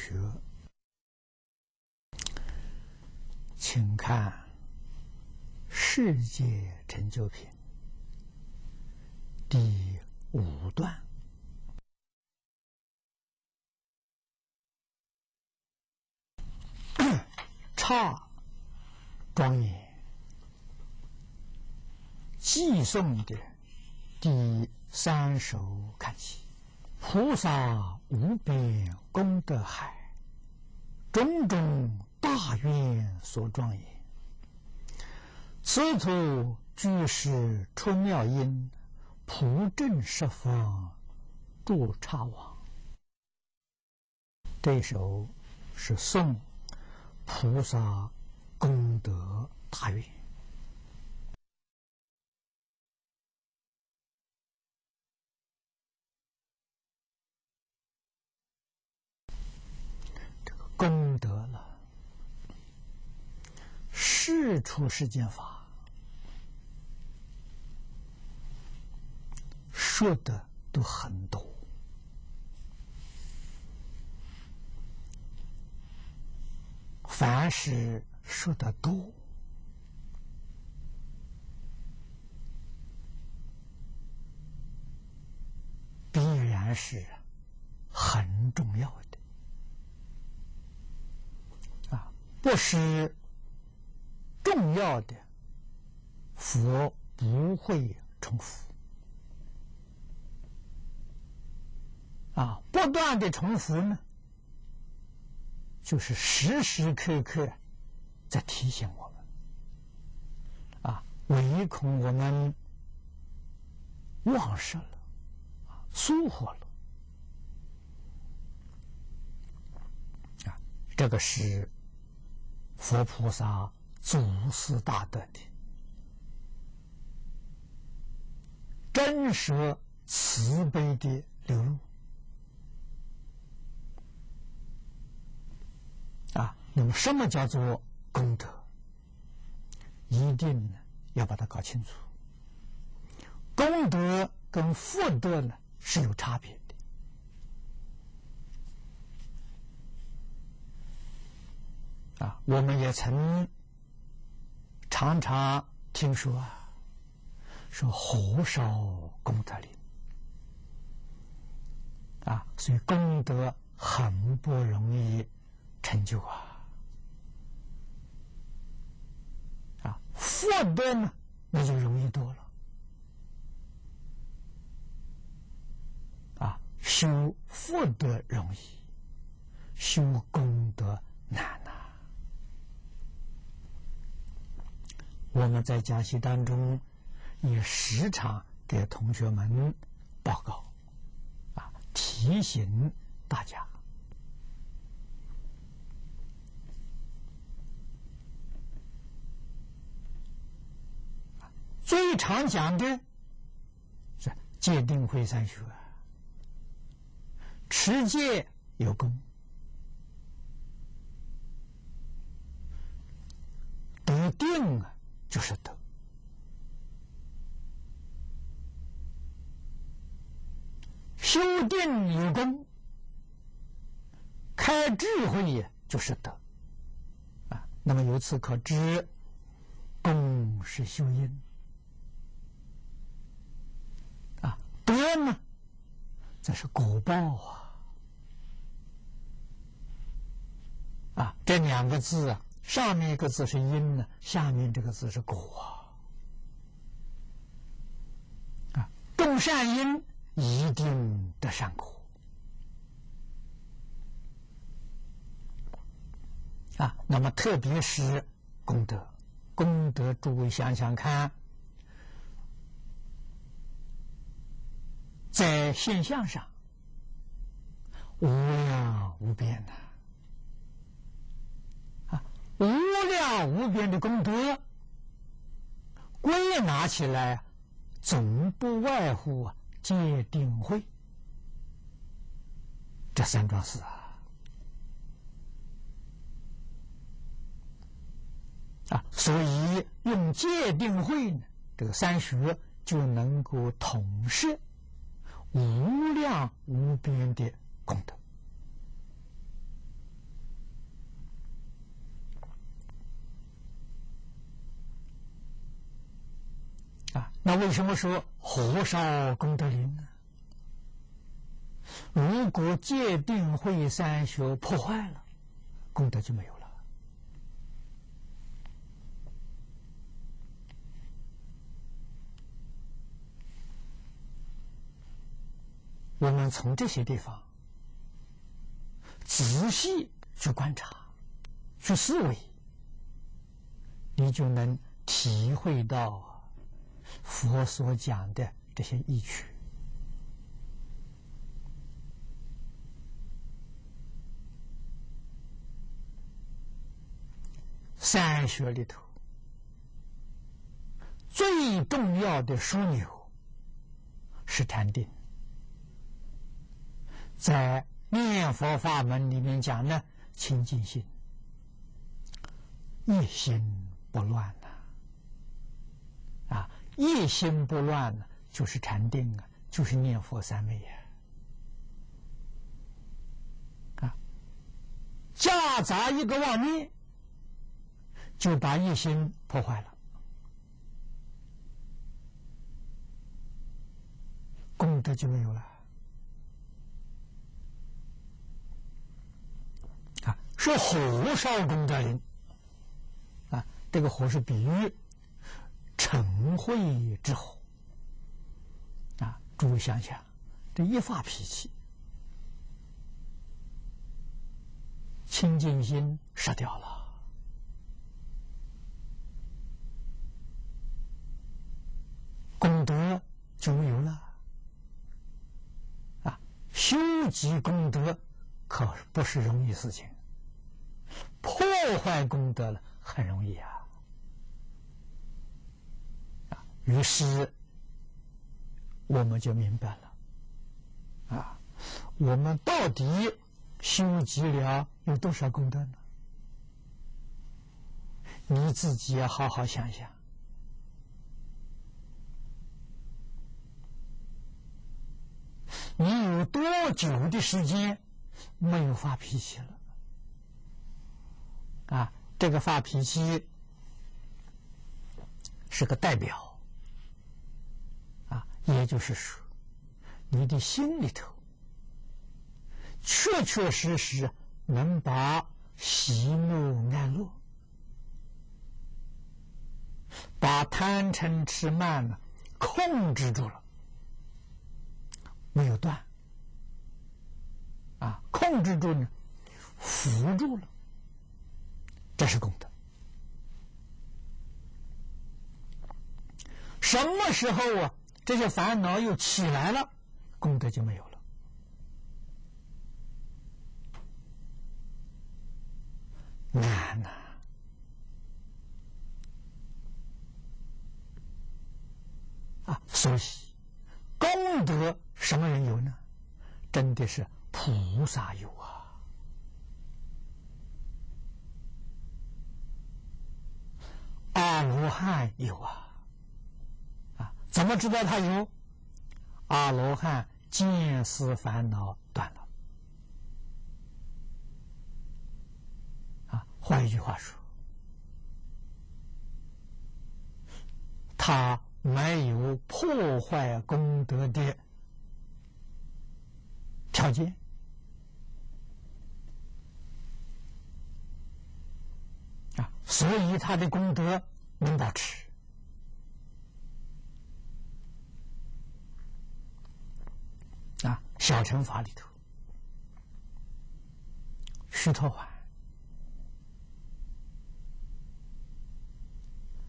学，请看《世界成就品》第五段：差庄严。寄送的第三首看起，菩萨无边功德海，种种大愿所庄严。此土居士出妙音，普正十方住刹王。这首是颂菩萨功德大愿。功德了，事出世间法，说的都很多。凡是说的多，必然是很重要的。不是重要的，佛不会重复。啊，不断的重复呢，就是时时刻刻在提醒我们，啊，唯恐我们忘失了，啊，疏忽了，啊，这个是。佛菩萨祖师大德的真实慈悲的流露啊！那么，什么叫做功德？一定要把它搞清楚。功德跟福德呢是有差别。啊，我们也曾常常听说啊，说火烧功德林啊，所以功德很不容易成就啊。啊，福德呢，那就容易多了。啊，修福德容易，修功德难呐。我们在讲习当中也时常给同学们报告，啊，提醒大家。最常讲的是戒定慧三学，持戒有功，得定啊。就是德，修定有功，开智慧就是德，啊，那么由此可知，功是修因，啊，德呢，这是果报啊，啊，这两个字啊。上面一个字是因呢，下面这个字是果啊。种善因一定得善果啊。那么特别是功德，功德，诸位想想看，在现象上无量无边的。无量无边的功德，归纳起来，总不外乎啊戒定慧这三桩事啊！啊，所以用戒定慧呢，这个三学就能够统摄无量无边的功德。那为什么说火烧功德林呢？如果戒定慧三学破坏了，功德就没有了。我们从这些地方仔细去观察、去思维，你就能体会到佛所讲的这些意趣。三学里头最重要的枢纽是禅定，在念佛法门里面讲呢，清净心，一心不乱，一心不乱呢，就是禅定啊，就是念佛三昧呀，啊，夹杂一个妄念。就把一心破坏了，功德就没有了。啊，是火烧功德林，啊，这个火是比喻晨会之后。啊，诸位想想，这一发脾气，清净心失掉了。功德就没有了啊！修积功德可不是容易事情，破坏功德了很容易啊！啊，于是我们就明白了啊，我们到底修积了有多少功德呢？你自己要好好想想。你有多久的时间没有发脾气了？啊，这个发脾气是个代表，也就是说，你的心里头确确实实能把喜怒哀乐、把贪嗔痴慢呢控制住了。没有断，啊，控制住呢，扶住了，这是功德。什么时候啊，这些烦恼又起来了，功德就没有了。难呐！啊，所以功德。什么人有呢？真的是菩萨有啊！阿罗汉有啊！怎么知道他有？阿罗汉见思烦恼断了。啊，换一句话说，他没有破坏功德的。条件，所以他的功德能保持小乘法里头，须陀洹、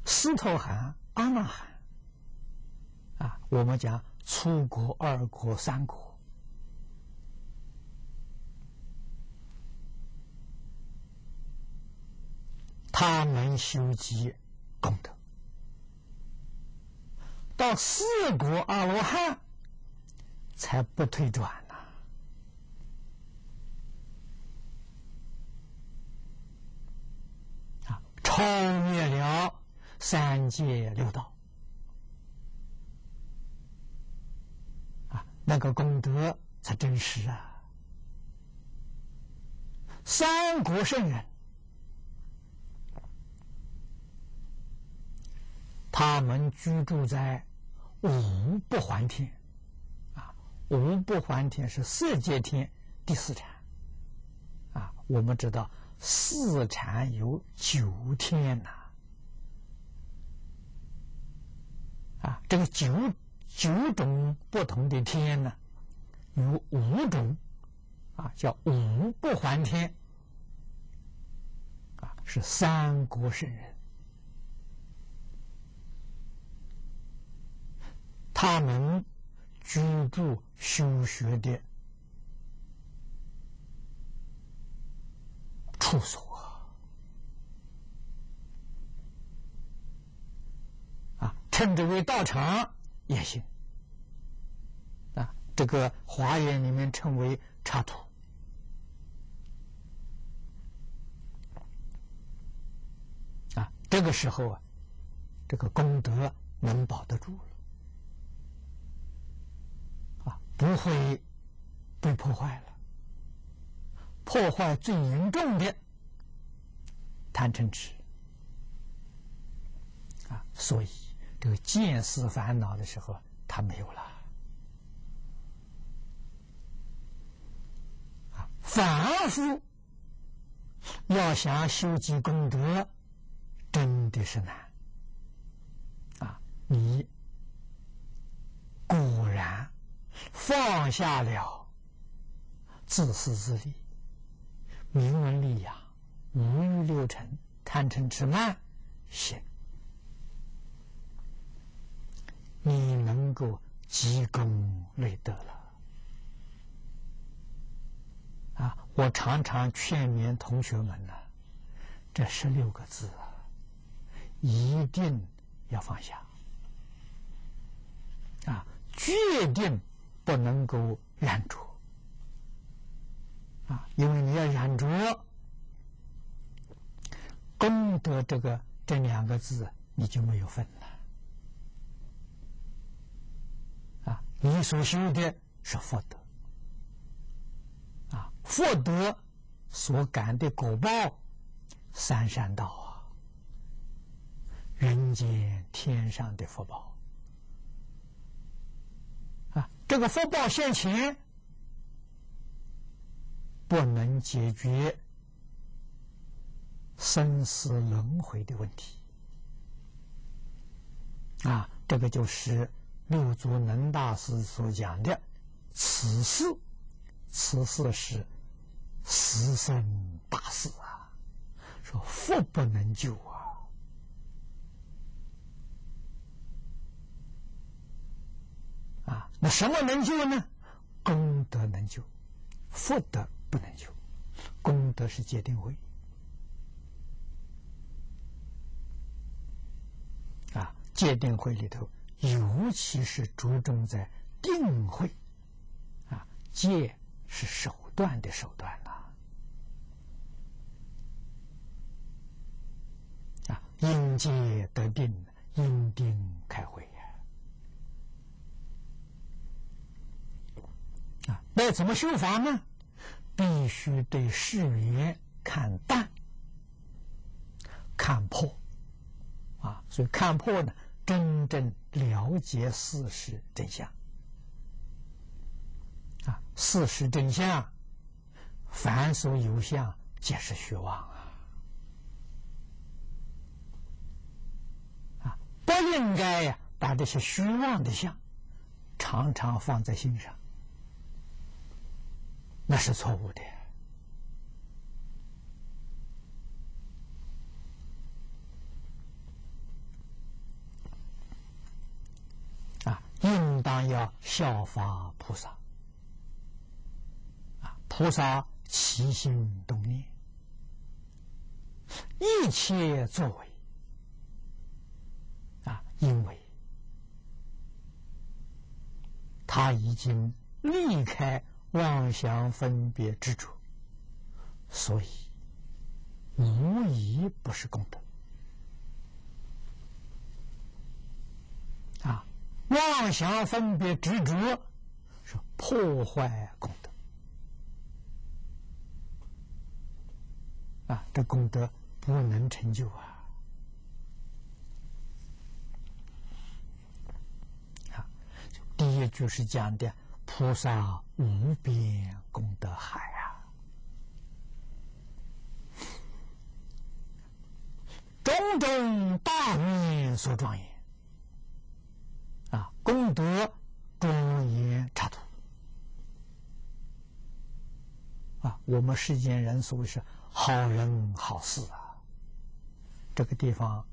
斯陀含、阿那含啊，我们讲初果、二果、三果。他们修集功德，到四果阿罗汉才不退转呐！啊，超越了三界六道啊，那个功德才真实啊！三国圣人。他们居住在五不还天，五不还天是色界天第四禅，啊，我们知道四禅有九天呐，啊，这个九九种不同的天呢，有五种，啊，叫五不还天，啊，是三国圣人。他们居住修学的处所啊，称之为道场也行啊。这个华严里面称为插土啊。这个时候啊，这个功德能保得住。不会被破坏了。破坏最严重的贪嗔痴啊，所以这个见思烦恼的时候，他没有了啊。反复要想修积功德，真的是难啊！你果然。放下了自私自利、名闻利养、五欲六尘、贪嗔痴慢行，你能够积功累德了。啊！我常常劝勉同学们呢，这十六个字啊，一定要放下啊，决定。不能够染着啊，因为你要染着功德这个这两个字，你就没有分了啊。你所修的是福德啊，福德所感的果报，三善道啊，人间天上的福报。啊这个福报现前，不能解决生死轮回的问题。啊，这个就是六祖能大师所讲的“此事”，此事是十生大事啊！说福不能救啊。那什么能救呢？功德能救，福德不能救。功德是界定慧啊，界定慧里头，尤其是着重在定慧啊，戒是手段的手段呐啊，因戒得定，因定开慧。那怎么修法呢？必须对事缘看淡、看破啊！所以看破呢，真正了解事实真相啊！事实真相，凡所有相，皆是虚妄啊！啊，不应该呀，把这些虚妄的相常常放在心上。那是错误的啊！应当要效法菩萨啊！菩萨起心动念，一切作为啊，因为他已经离开。妄想分别执着，所以无疑不是功德啊！妄想分别执着是破坏功德啊！这功德不能成就啊！啊，也就是讲的菩萨无边功德海啊，种种大愿所庄严啊，功德庄严刹土啊，我们世间人所谓是好人好事啊，这个地方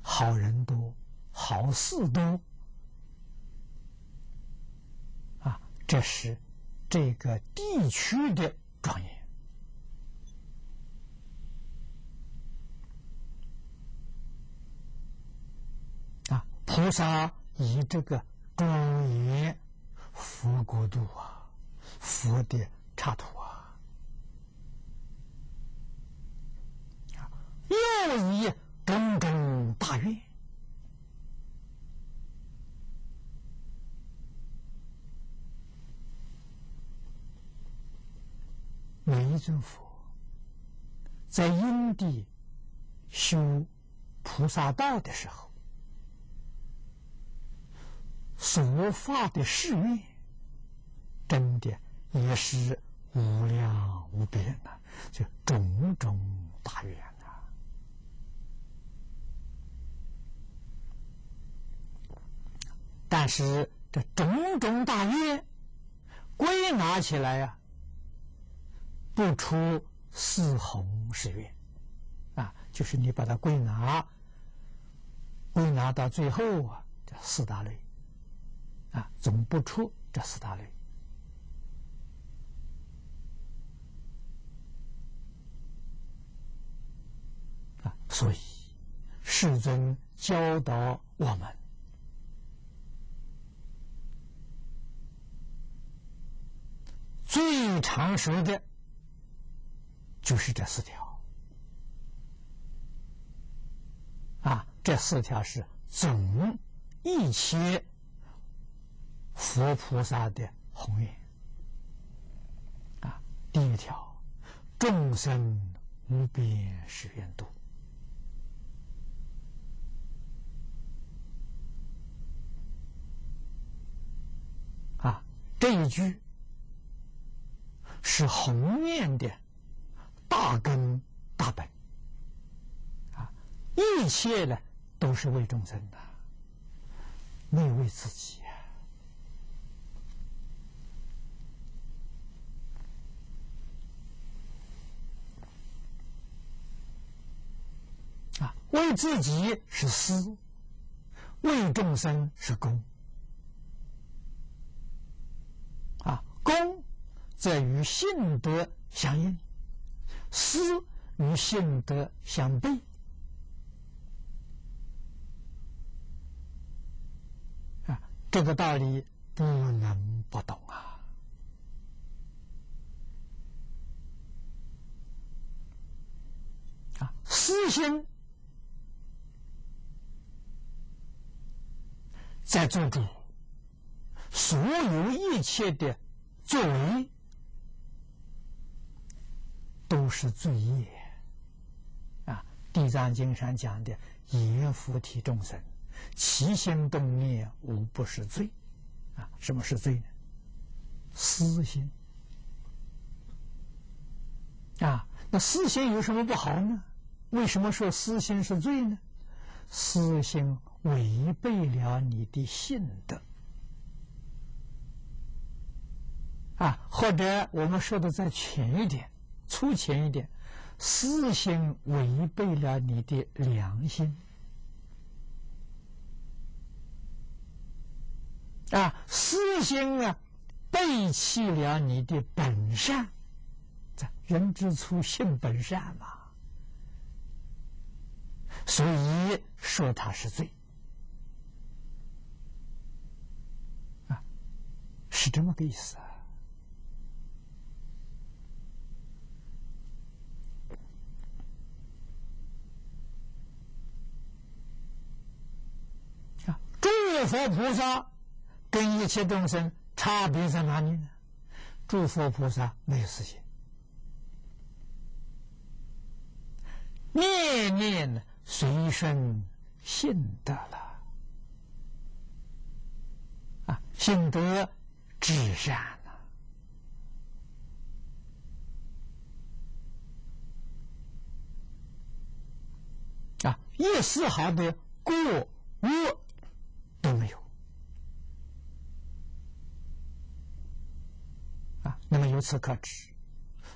好人多，好事多。这是这个地区的庄严啊！菩萨以这个庄严佛国度啊，佛的刹土啊，又以种种大愿。每一尊佛在因地修菩萨道的时候，所发的誓愿，真的也是无量无边的，就种种大愿啊！但是这种种大愿归纳起来呀。不出四弘誓愿，啊，就是你把它归纳，归纳到最后啊，这四大类，啊，总不出这四大类，啊，所以世尊教导我们最常说的。就是这四条啊，这四条是总一切佛菩萨的宏愿啊。第一条，众生无边誓愿度啊，这一句是宏愿的。大根大本啊，一切呢都是为众生的，没为自己啊。为自己是私，为众生是公啊。公则与性德相应。思与性德相悖啊，这个道理不能不懂啊！啊，私心在做主，所有一切的作为。都是罪业啊！《地藏经》上讲的“阎浮提众生，起心动念无不是罪”，啊，什么是罪呢？私心啊！那私心有什么不好呢？为什么说私心是罪呢？私心违背了你的信德啊！或者我们说的再浅一点。粗浅一点，私心违背了你的良心啊！私心啊，背弃了你的本善，这人之初性本善嘛，所以说他是罪啊，是这么个意思啊。诸佛菩萨跟一切众生差别在哪里呢？诸佛菩萨没有私心，念念随顺信德了啊！心得至善呐！啊，一丝毫的过恶都没有啊。那么由此可知，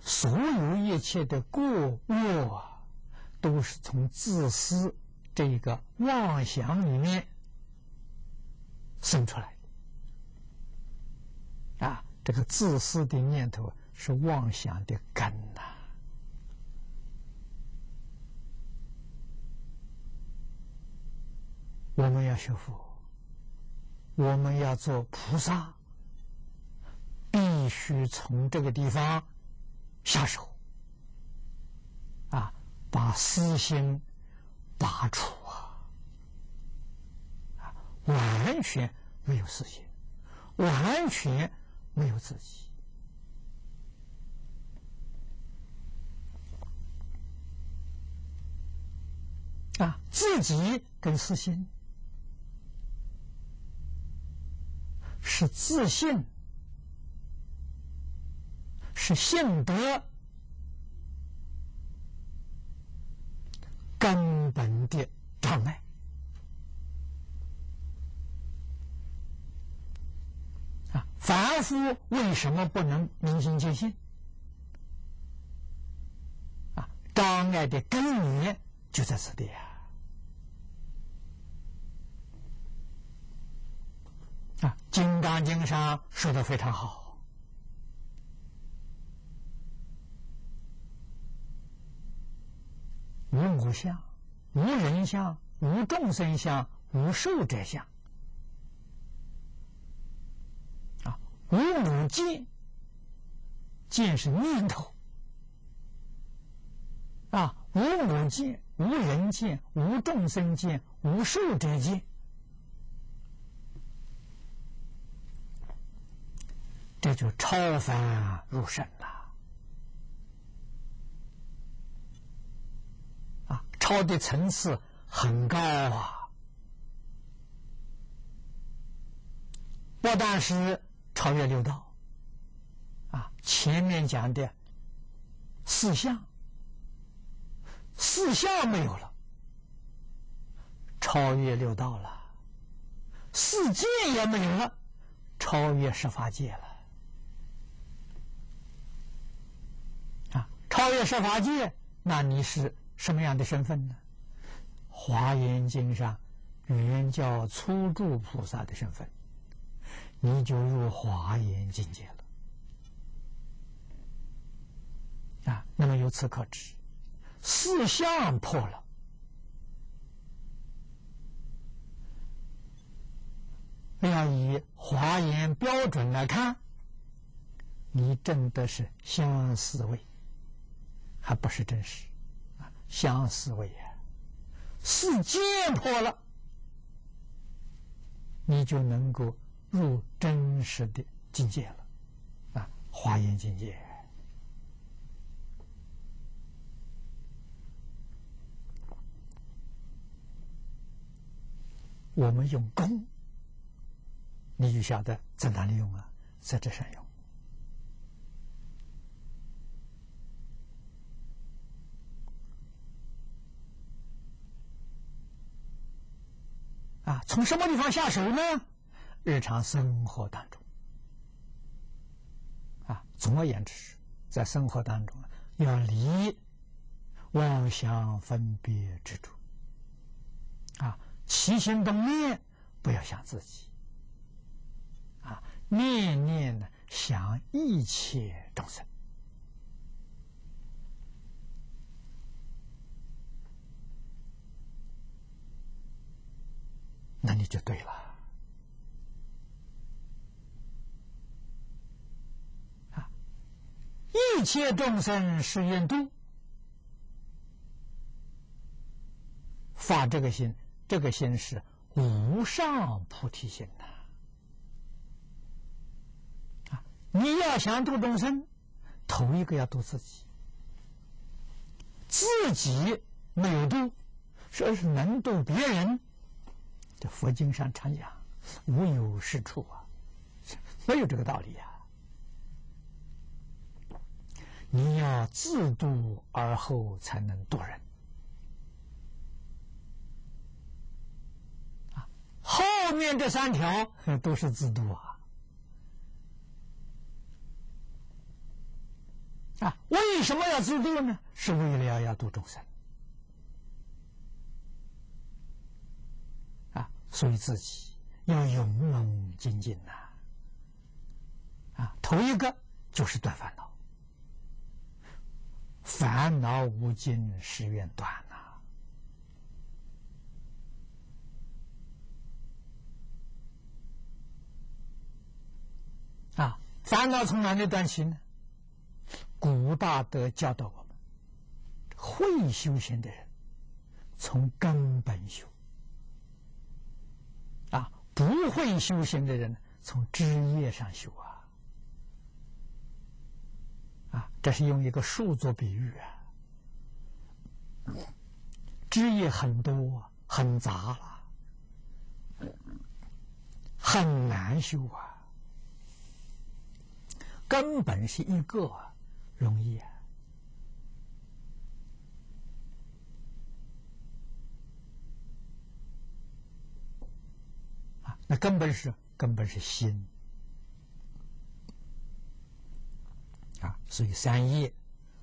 所有一切的过恶啊，都是从自私这个妄想里面生出来的。啊，这个自私的念头是妄想的根呐！我们要学佛，我们要做菩萨，必须从这个地方下手，啊，把私心拔除啊，啊，完全没有私心，完全。没有自己啊，自己跟私心是自信，是性德根本的障碍。凡夫为什么不能明心见性？啊，障碍的根源就在此地啊！啊，《金刚经》上说的非常好：无我相，无人相，无众生相，无寿者相。啊无母见，见是念头。啊；无母见，无人见，无众生见，无寿者见，就超凡入圣了啊！超的层次很高啊，不但是。超越六道，啊，前面讲的四相，四相没有了，超越六道了；四界也没有了，超越十法界了。啊，超越十法界，那你是什么样的身份呢？《华严经》上原叫初住菩萨的身份。你就入华严境界了啊！那么由此可知，四相破了，要以华严标准来看，你真的是相思维，还不是真实啊！相思维啊，四见破了，你就能够。入真实的境界了，啊，华严境界。我们用功，你就晓得在哪里用啊，在这上用。啊，从什么地方下手呢？日常生活当中，啊，总而言之，在生活当中要离妄想分别之处，啊，起心动念不要想自己，啊，念念呢想一切众生，那你就对了。一切众生是愿度，发这个心，这个心是无上菩提心呐！啊，你要想度众生，头一个要度自己，自己没有度，说是能度别人，这佛经上常讲，无有是处啊！没有这个道理呀！你要自度而后才能度人啊！后面这三条都是自度啊！啊，为什么要自度呢？是为了要要度众生所以自己要勇猛精进呐！啊，头一个就是断烦恼，烦恼无尽，誓愿断呐！啊，烦恼从哪里断起呢？古大德教导我们：会修行的人，从根本修；不会修行的人，从枝叶上修啊。啊，这是用一个树做比喻啊。枝叶很多，很杂了，很难修啊。根本是一个容易啊。那根本是根本是心。啊，所以三业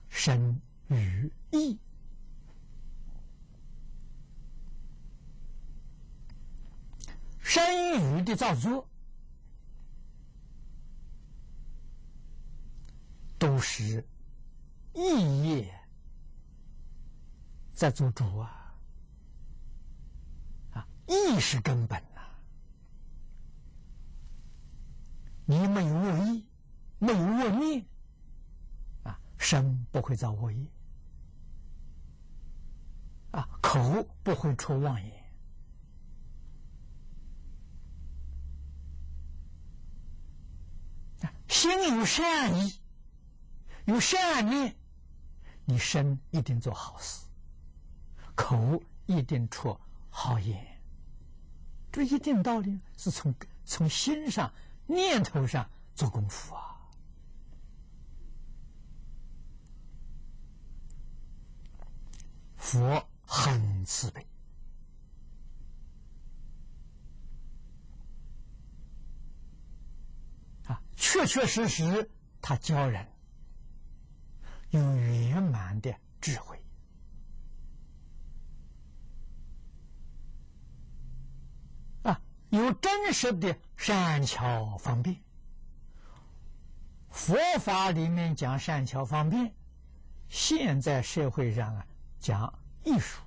生与意，生语的造作都是意业在做主啊！啊，意是根本呐，你没有恶意，没有恶念。啊身不会造恶业，啊，口不会出妄言，心有善意，有善念，你身一定做好事，口一定出好言，这一定道理是从从心上念头上做功夫啊。佛很慈悲啊，确确实实，他教人有圆满的智慧啊，有真实的善巧方便。佛法里面讲善巧方便，现在社会上啊。讲艺术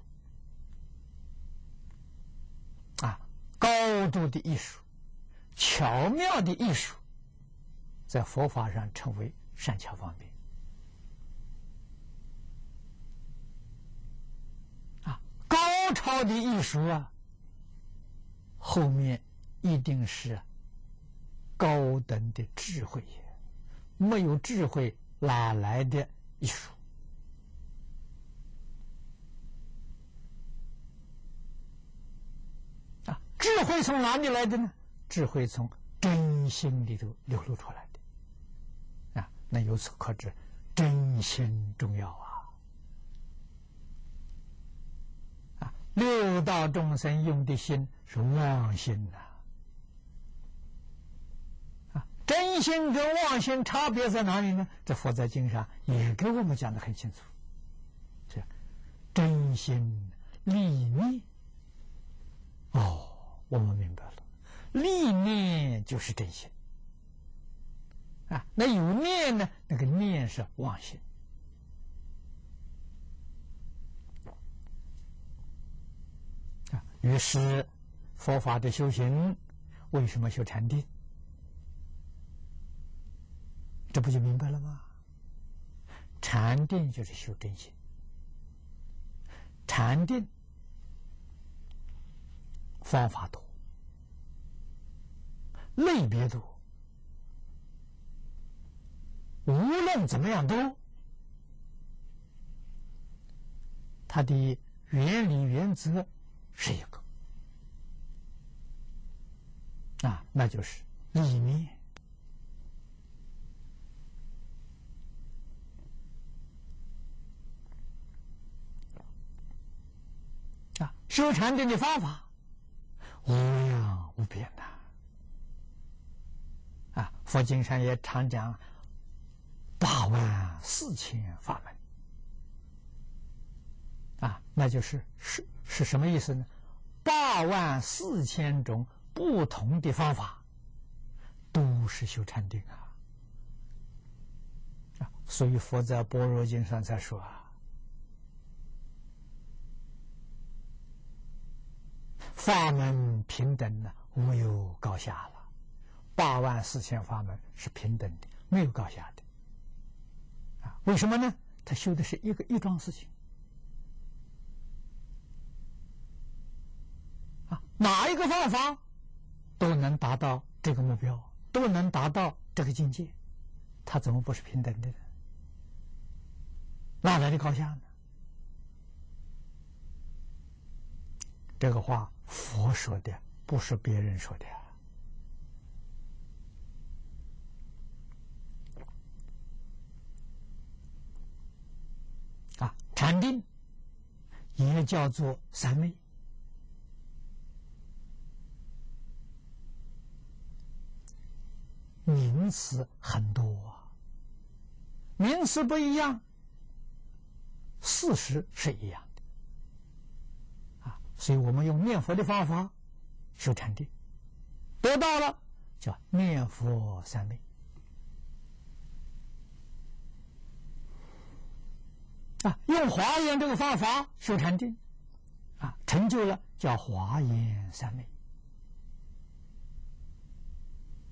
啊，高度的艺术，巧妙的艺术，在佛法上称为善巧方便啊，高超的艺术啊，后面一定是高等的智慧，没有智慧哪来的艺术啊？智慧从哪里来的呢？智慧从真心里头流露出来的啊！那由此可知，真心重要啊！啊，六道众生用的心是妄心呐！真心跟妄心差别在哪里呢？这佛在经上也给我们讲的很清楚，是真心立念哦。我们明白了，立念就是真心啊。那有念呢？那个念是妄心啊。于是佛法的修行，为什么修禅定？这不就明白了吗？禅定就是修真心，禅定。方法多，类别多，无论怎么样都，它的原理原则是一个啊，那就是意念修禅定的方法无量无边呐！啊，佛经上也常讲八万四千法门啊，那就是是是什么意思呢？八万四千种不同的方法都是修禅定啊！啊，所以佛在《般若经》上才说啊。法门平等的，无有高下了。八万四千法门是平等的，没有高下的。啊，为什么呢？他修的是一个一桩事情。啊，哪一个方法都能达到这个目标，都能达到这个境界，他怎么不是平等的呢？哪来的高下呢？这个话。佛说的不是别人说的啊！禅定也叫做三昧，名词很多，名词不一样，事实是一样。所以我们用念佛的方法修禅定，得到了叫念佛三昧啊。用华严这个方法修禅定啊，成就了叫华严三昧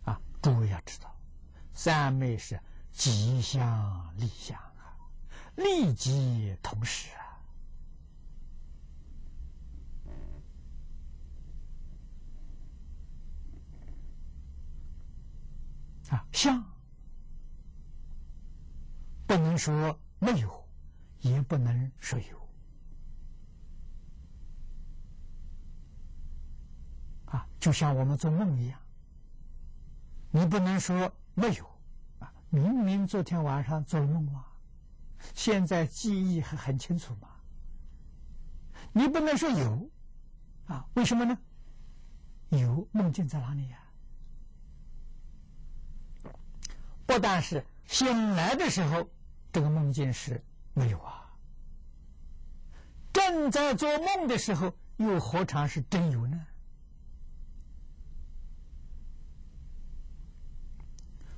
啊。诸位要知道，三昧是吉祥立相啊，立即同时啊。啊，相不能说没有，也不能说有。啊，就像我们做梦一样，你不能说没有，啊，明明昨天晚上做了梦啊，现在记忆还很清楚嘛。你不能说有，啊，为什么呢？有梦境在哪里呀？不但是醒来的时候，这个梦境是没有啊；正在做梦的时候，又何尝是真有呢？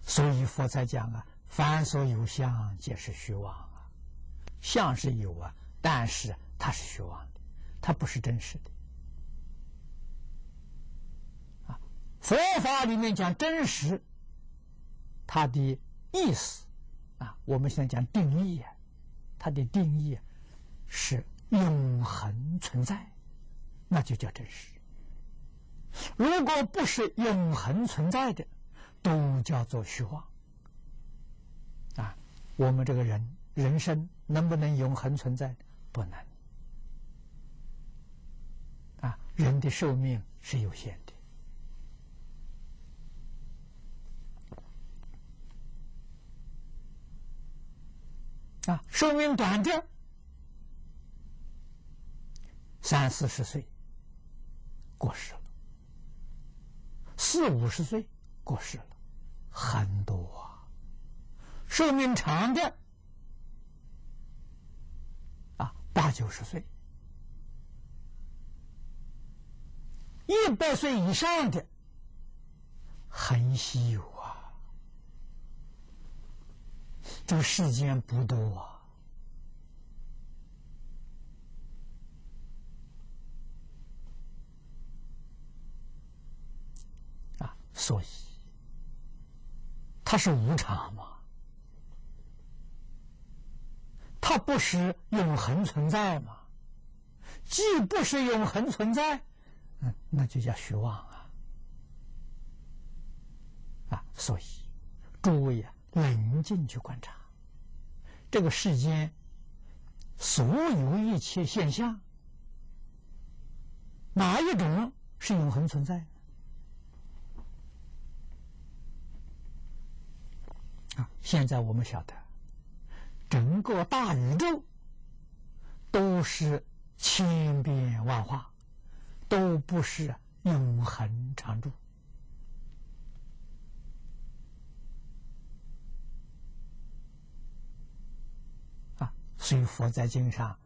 所以佛才讲啊：“凡所有相，皆是虚妄啊。相是有啊，但是它是虚妄的，它不是真实的。啊，佛法里面讲真实。”它的意思啊，我们现在讲定义啊，它的定义是永恒存在，那就叫真实。如果不是永恒存在的，都叫做虚妄。啊，我们这个人人生能不能永恒存在？不能。啊，人的寿命是有限的。啊，寿命短的三四十岁过世了，四五十岁过世了，很多啊。寿命长的啊，八九十岁，一百岁以上的很稀有。这个时间不多啊，啊，所以它是无常嘛，它不是永恒存在嘛，既不是永恒存在，嗯，那就叫虚妄啊，啊，所以诸位啊。冷静去观察，这个世间所有一切现象，哪一种是永恒存在？啊，现在我们晓得，整个大宇宙都是千变万化，都不是永恒常驻啊！所以佛在经上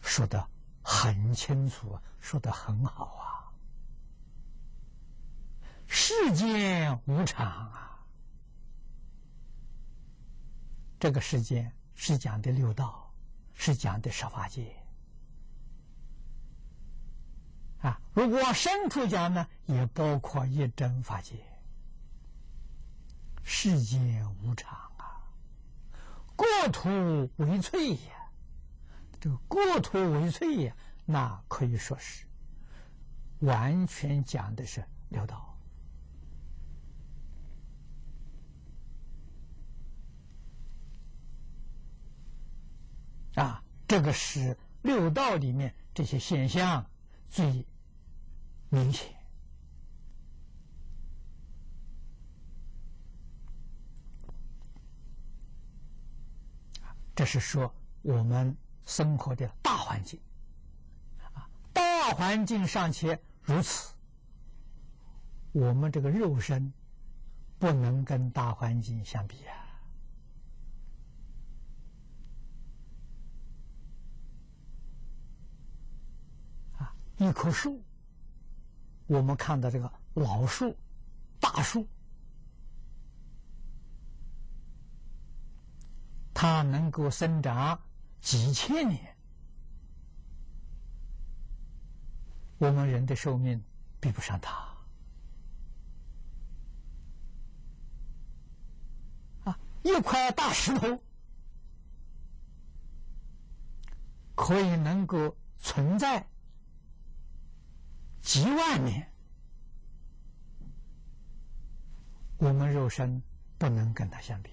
说的很清楚，说的很好啊。世间无常啊，这个世间是讲的六道，是讲的十法界。啊，如果往深处讲呢，也包括一真法界。世间无常，国土为脆呀，这个国土为脆呀，那可以说是完全讲的是六道啊，这个是六道里面这些现象最。明显这是说我们生活的大环境啊，大环境尚且如此，我们这个肉身不能跟大环境相比啊！啊，一棵树。我们看到这个老树、大树，它能够生长几千年，我们人的寿命比不上它。啊，一块大石头可以能够存在。几万年，我们肉身不能跟它相比！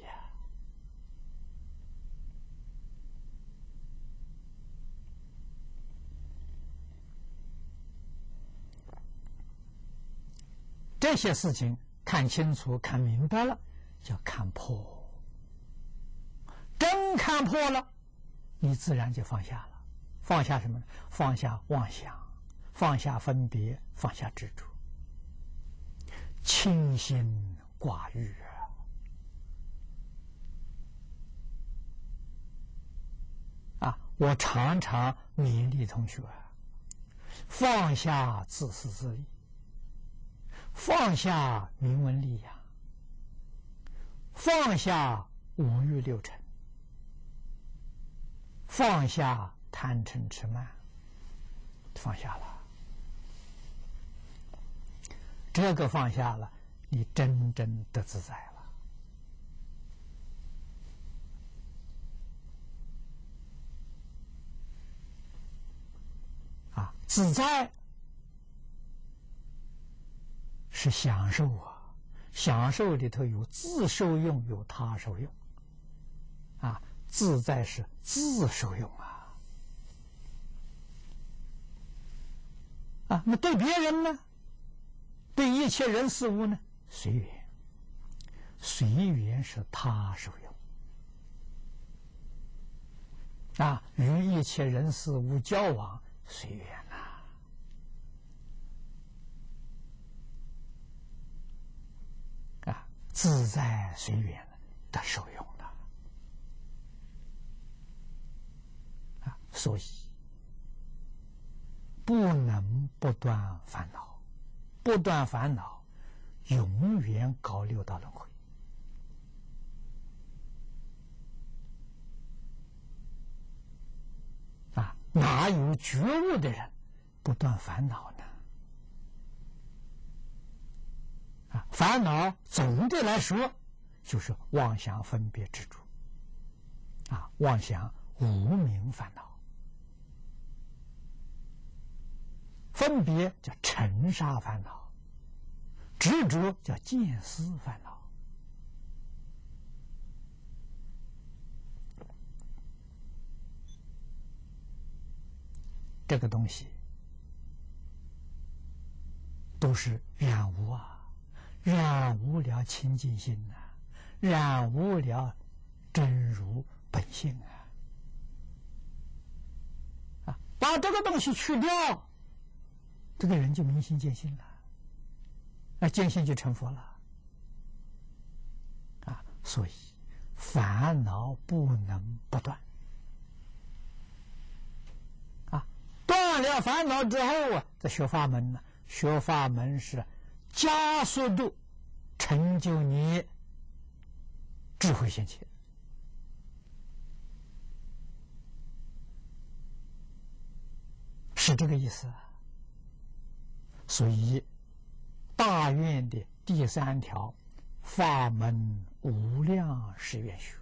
这些事情看清楚、看明白了，就看破。真看破了，你自然就放下了。放下什么？放下妄想。放下分别，放下执着，清心寡欲啊！啊，我常常勉励同学，放下自私自利，放下名闻利养，放下五欲六尘，放下贪嗔痴慢，放下了。这个放下了，你真正的自在了。啊，自在是享受啊，享受里头有自受用，有他受用。啊，自在是自受用啊。啊，那对别人呢？对一切人事物呢，随缘，随缘是他受用啊。与一切人事物交往，随缘呐。啊，自在随缘的受用的啊，所以不能不断烦恼。不断烦恼，永远搞六道轮回！哪有觉悟的人不断烦恼呢？啊，烦恼总的来说就是妄想、分别、执着啊，妄想无名烦恼。分别叫尘沙烦恼，执着叫见思烦恼。这个东西都是染污啊，染污了清净心呐，染污了真如本性啊！啊，把这个东西去掉。这个人就明心见性了，那见性就成佛了。啊，所以烦恼不能不断。啊，断了烦恼之后啊，再学法门呢？学法门是加速度成就你智慧现前。是这个意思，所以大愿的第三条，法门无量是愿学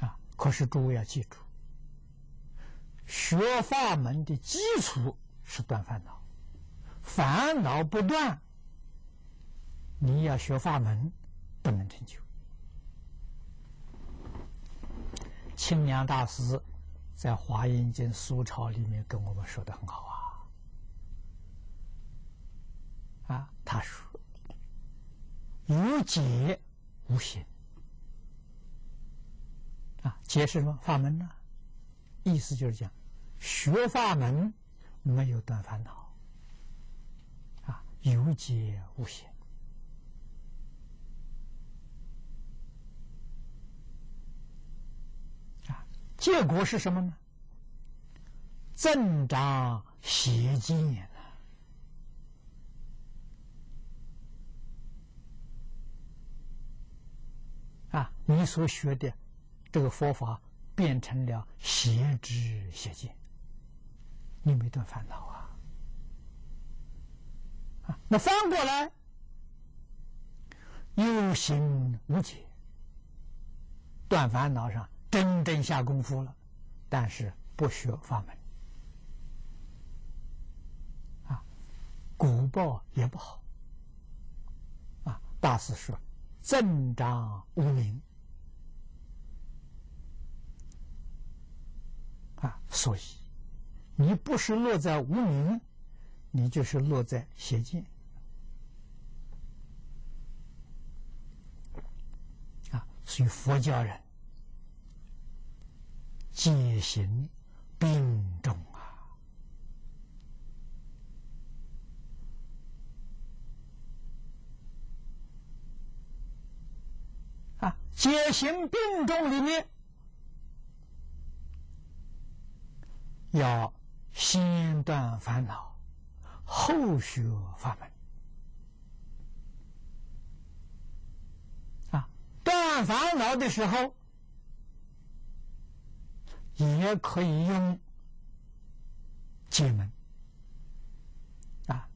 啊。可是诸位要记住，学法门的基础是断烦恼，烦恼不断，你要学法门不能成就。清凉大师在《华严经》苏钞里面跟我们说的很好啊，啊，他说：“无解无行啊，解释什么法门呢？意思就是讲，学法门没有断烦恼啊，有解无行。结果是什么呢？增长邪见？啊，你所学的这个佛法变成了邪知邪见，你没断烦恼啊！啊，那翻过来，有心无解，断烦恼上。真正下功夫了，但是不学法门，啊，果报也不好，啊，大师说增长无名，啊，所以你不是落在无名，你就是落在邪见，啊，所以佛教人。戒行并重啊！啊，戒行并重里面要先断烦恼，后学法门。啊，断烦恼的时候。也可以用解门啊，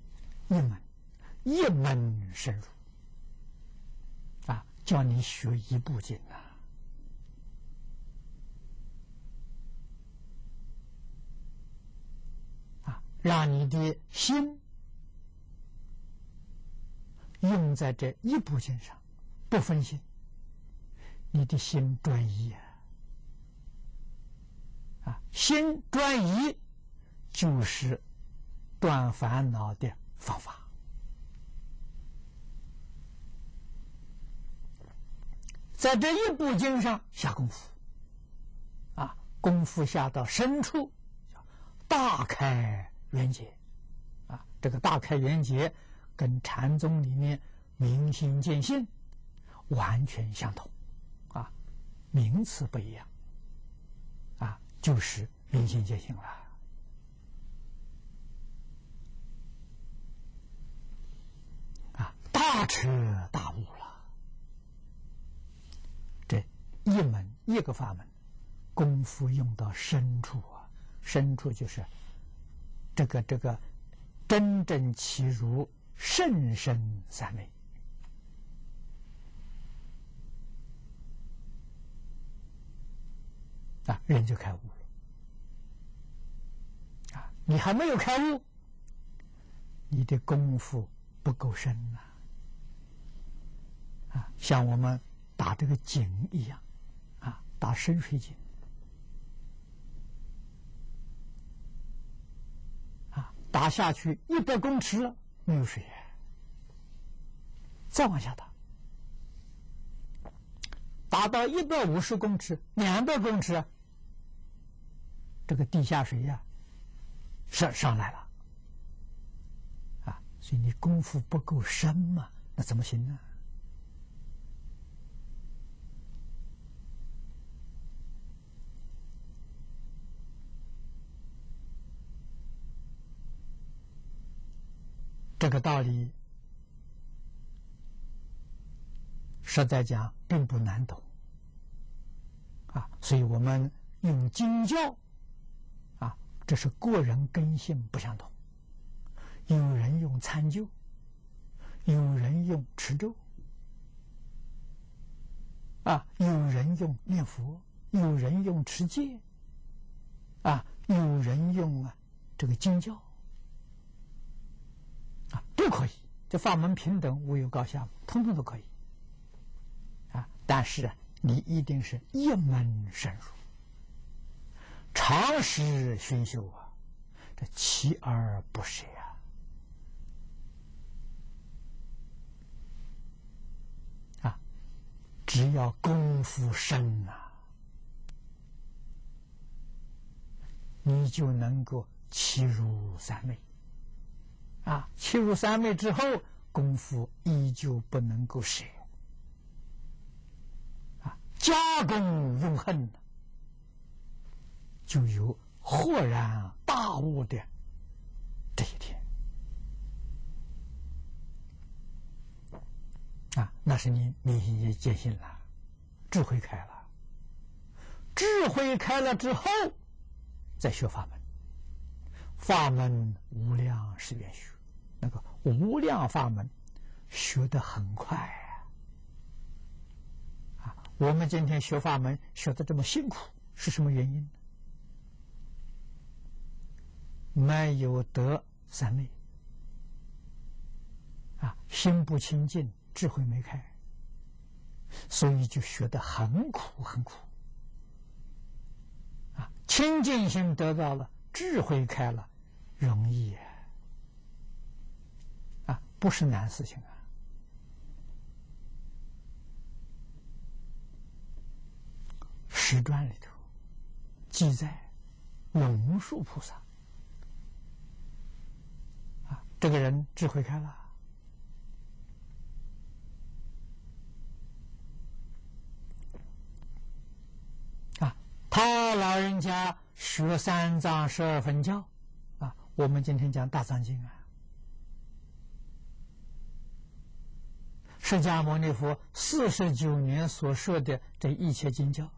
一门一门深入啊，叫你学一部经呐啊，让你的心用在这一部经上，不分心，你的心专一啊。心专一就是断烦恼的方法，在这一部经上下功夫，啊，功夫下到深处，大开圆解，啊，这个大开圆解跟禅宗里面明心见性完全相同，啊，名词不一样。啊就是明心见性了，啊，大彻大悟了。这一门一个法门，功夫用到深处啊，深处就是这个这个真正其如甚深三昧啊，人就开悟了啊。你还没有开悟，你的功夫不够深呐！啊，像我们打这个井一样，啊，打深水井，啊，打下去一百公尺，没有水，再往下打，打到一百五十公尺、两百公尺，这个地下水呀上上来了，啊，所以你功夫不够深嘛，那怎么行呢？这个道理，实在讲并不难懂，啊，所以我们用经教，啊，这是个人根性不相同，有人用参究，有人用持咒，啊，有人用念佛，有人用持戒，啊，有人用啊这个经教。都可以，这法门平等，无有高下，通通都可以。啊，但是你一定是一门深入，长时熏修啊，这锲而不舍啊！啊，只要功夫深呐，你就能够起入三昧。啊，切入三昧之后，功夫依旧不能够舍。啊，加功用恨，就有豁然大悟的这一天。啊，那是你明心也坚信了，智慧开了，智慧开了之后，再学法门，法门无量是愿学。无量法门，学得很快啊！我们今天学法门学得这么辛苦，是什么原因？没有得三昧啊，心不清净，智慧没开，所以就学得很苦很苦啊！清净心得到了，智慧开了，容易。不是难事情啊！史传里头记载，龙树菩萨啊，这个人智慧开了啊，他老人家学三藏十二分教啊，我们今天讲大藏经啊。释迦牟尼佛四十九年所说的这一切经教，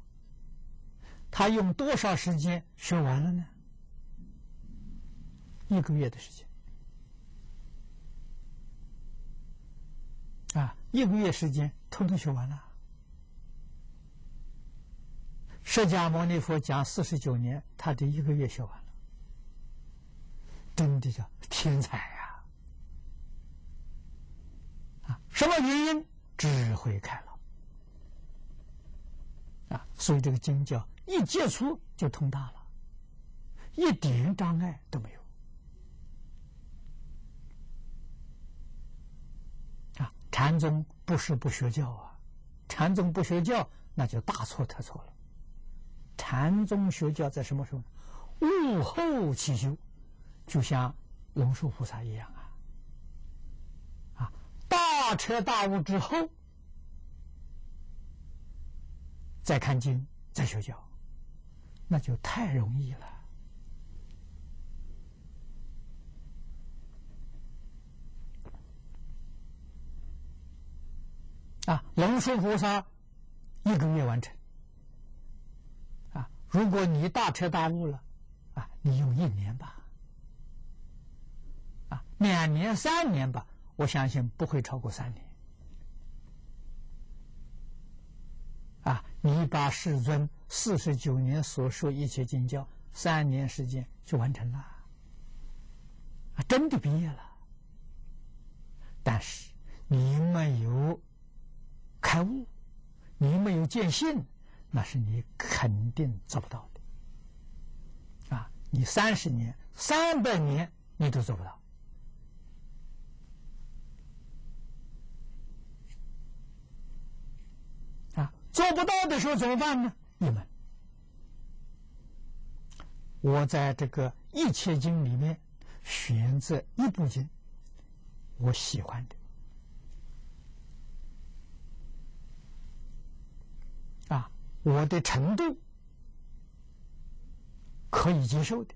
他用多少时间学完了呢？一个月的时间。啊，一个月时间，通通学完了。释迦牟尼佛讲四十九年，他这一个月学完了，真的叫天才啊！什么原因？智慧开了啊！所以这个经教一接触就通达了，一点障碍都没有啊！禅宗不是不学教啊，禅宗不学教那就大错特错了。禅宗学教在什么时候？悟后起修，就像龙树菩萨一样啊。大彻大悟之后，再看经，再学教，那就太容易了。啊，龙树菩萨一个月完成。啊，如果你大彻大悟了，啊，你用一年吧，啊，两年、三年吧。我相信不会超过三年。啊，你把世尊四十九年所说一切经教，三年时间就完成了，啊，真的毕业了。但是你没有开悟，你没有见性，那是你肯定做不到的。啊，你三十年、三百年你都做不到。做不到的时候怎么办呢？你们。我在这个一切经里面选择一部经，我喜欢的，啊，我的程度可以接受的，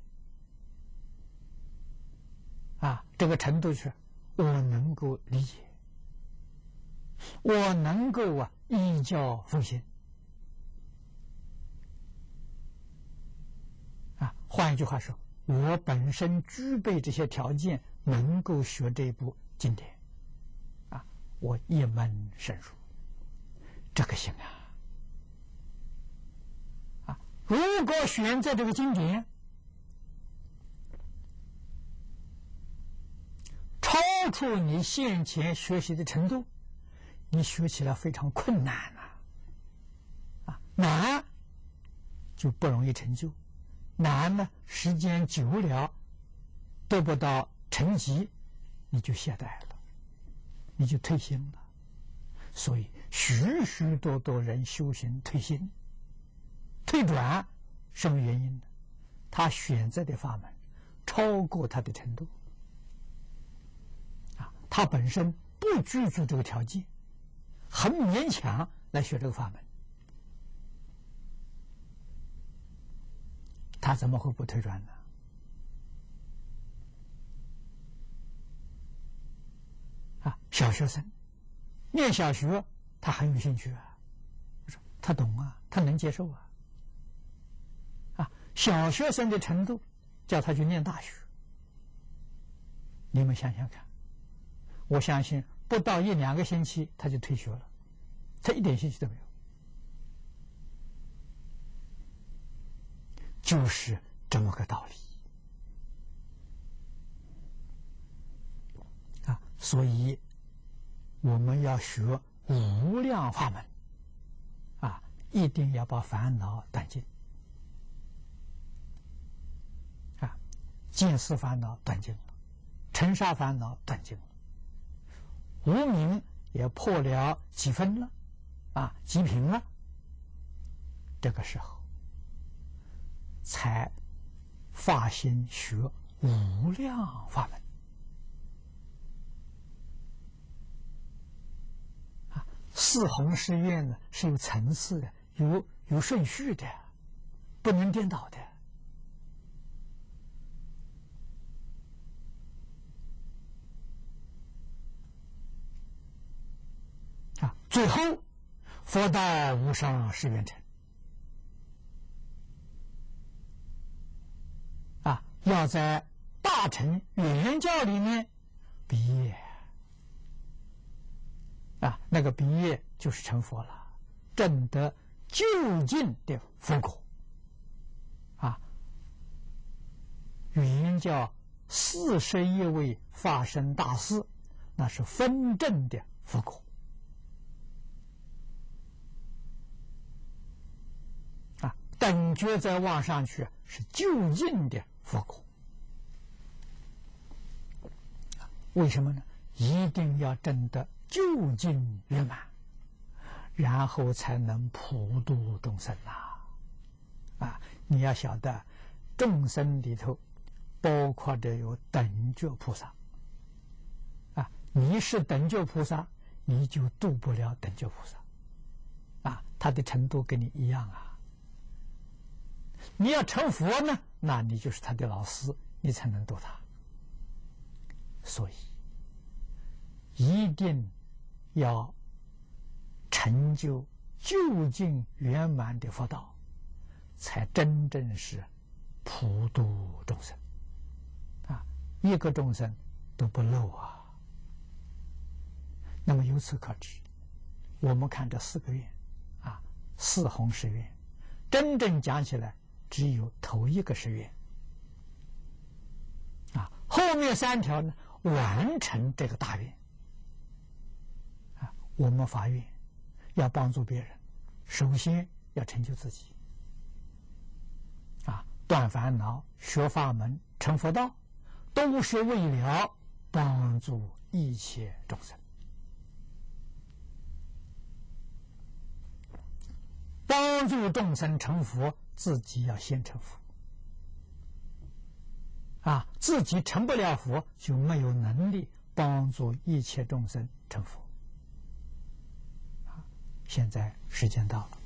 啊，这个程度是我能够理解，我能够啊依教奉行。换一句话说，我本身具备这些条件，能够学这部经典，啊，我一门深入，这个行啊！啊，如果选择这个经典超出你先前学习的程度，你学起来非常困难啊！啊，难就不容易成就。难呢，时间久了得不到成绩，你就懈怠了，你就退心了。所以，许许多多人修行退心、退转，什么原因呢？他选择的法门超过他的程度啊，他本身不具足这个条件，很勉强来学这个法门。他怎么会不退转呢？啊，小学生念小学，他很有兴趣啊，他懂啊，他能接受啊。啊，小学生的程度，叫他去念大学，你们想想看，我相信不到一两个星期他就退学了，他一点兴趣都没有。就是这么个道理啊！所以我们要学无量法门啊，一定要把烦恼断尽啊！见思烦恼断尽了，尘沙烦恼断尽了，无名也破了几分了啊，几平了。这个时候。才发心学无量法门啊！四弘誓愿呢是有层次的，有有顺序的，不能颠倒的最后，佛道无上誓愿成啊。要在大乘圆教里面毕业啊，那个毕业就是成佛了，证得究竟的佛果啊。圆教四十一位发生大事，那是分证的佛果啊。等觉再往上去是究竟的。佛果，为什么呢？一定要证得究竟圆满，然后才能普度众生呐！啊，你要晓得，众生里头包括着有等觉菩萨，啊，你是等觉菩萨，你就度不了等觉菩萨，啊，他的程度跟你一样啊。你要成佛呢？那你就是他的老师，你才能度他。所以，一定要成就究竟圆满的佛道，才真正是普度众生啊！一个众生都不漏啊。那么由此可知，我们看这四个愿啊，四弘誓愿，真正讲起来。只有头一个是愿啊，后面三条呢，完成这个大愿啊。我们发愿要帮助别人，首先要成就自己啊，断烦恼、学法门、成佛道，都是为了帮助一切众生，帮助众生成佛。自己要先成佛。啊，自己成不了佛，就没有能力帮助一切众生成佛。啊，现在时间到了。